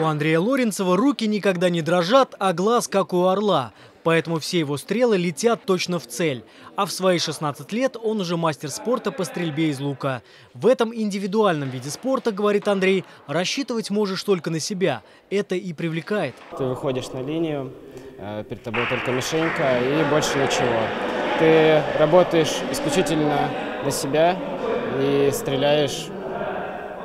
У Андрея Лоренцева руки никогда не дрожат, а глаз как у орла. Поэтому все его стрелы летят точно в цель. А в свои 16 лет он уже мастер спорта по стрельбе из лука. В этом индивидуальном виде спорта, говорит Андрей, рассчитывать можешь только на себя. Это и привлекает. Ты выходишь на линию, э, перед тобой только мишенька и больше ничего. Ты работаешь исключительно на себя и стреляешь,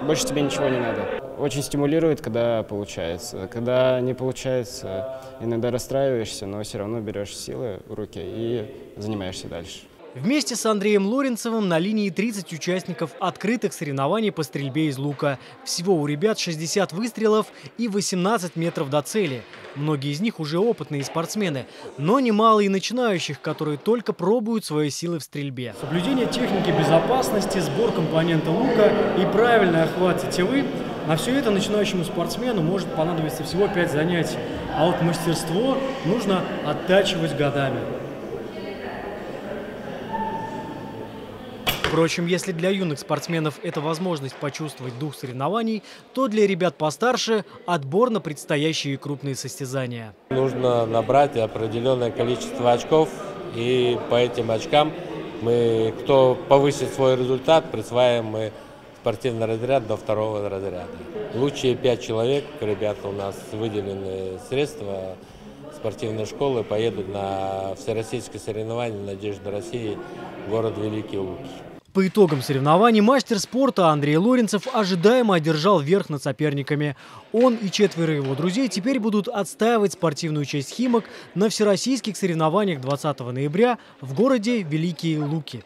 больше тебе ничего не надо. Очень стимулирует, когда получается. Когда не получается, иногда расстраиваешься, но все равно берешь силы в руки и занимаешься дальше. Вместе с Андреем Лоренцевым на линии 30 участников открытых соревнований по стрельбе из лука. Всего у ребят 60 выстрелов и 18 метров до цели. Многие из них уже опытные спортсмены, но немало и начинающих, которые только пробуют свои силы в стрельбе. Соблюдение техники безопасности, сбор компонента лука и правильный охват тетивы на все это начинающему спортсмену может понадобиться всего 5 занятий, а вот мастерство нужно оттачивать годами. Впрочем, если для юных спортсменов это возможность почувствовать дух соревнований, то для ребят постарше – отбор на предстоящие крупные состязания. Нужно набрать определенное количество очков, и по этим очкам мы, кто повысит свой результат, присваиваем мы спортивный разряд до второго разряда. Лучшие пять человек, ребята, у нас выделены средства спортивной школы, поедут на всероссийские соревнования «Надежда России», город Великий Луки. По итогам соревнований мастер спорта Андрей Лоренцев ожидаемо одержал верх над соперниками. Он и четверо его друзей теперь будут отстаивать спортивную часть «Химок» на всероссийских соревнованиях 20 ноября в городе Великие Луки.